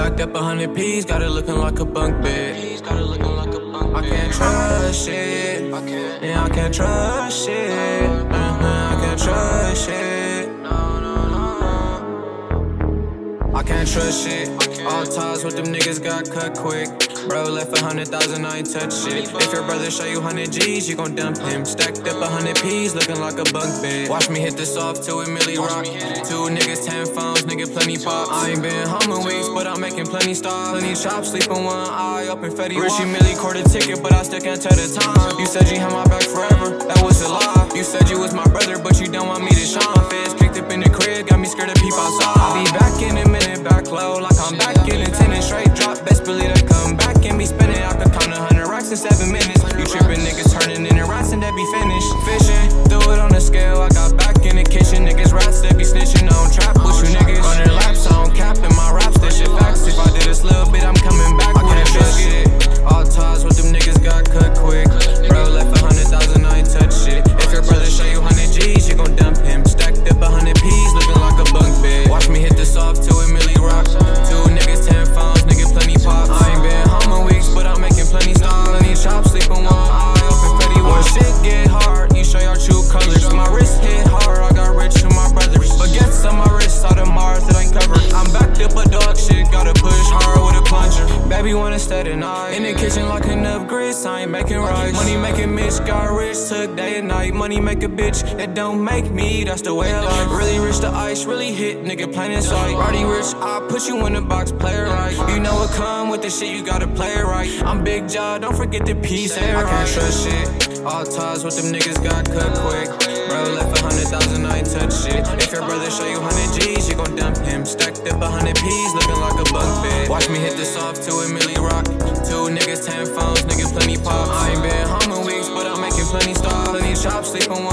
Stacked up a hundred P's, got it looking like a bunk bed. I can't trust shit. Yeah, I can't trust shit. Uh-huh, I can't trust shit. Trust shit. All ties with them niggas got cut quick. Bro left a hundred thousand, I ain't touch shit. If your brother show you hundred G's, you gon' dump him. Stacked up a hundred P's, looking like a bunk bed. Watch me hit this off to a milli rock. Two niggas, ten phones, nigga, plenty pop. I ain't been home in weeks, but I'm making plenty stars. Plenty chops, sleeping one eye up in Fetty Richie Millie court a ticket, but I still can't tell the time. You said you had my back forever, that was a lie. You said you was my brother, but you don't want me to shine. Feds kicked up in the crib, got me scared to peep outside. I'll be back minute, like I'm back wanna stay the night. In the kitchen locking up grits, I ain't making rice. Money making Mitch got rich, took day and night. Money make a bitch that don't make me, that's the way I like. Really rich the ice, really hit, nigga plain in sight. Already rich, I put you in the box, play it right. You know what come with the shit, you gotta play it right. I'm big jaw, don't forget the piece, I can't trust shit. All ties with them niggas got cut quick. Bro left a hundred thousand, I ain't touch shit. If your brother show you hundred G's, you gon' dump him. Stacked up a hundred P's, looking like a bunk bed. Watch me hit this off to a milli rock. Two niggas, ten phones, niggas plenty pop. I ain't been home in weeks, but I'm making plenty stars. Plenty chops, sleeping one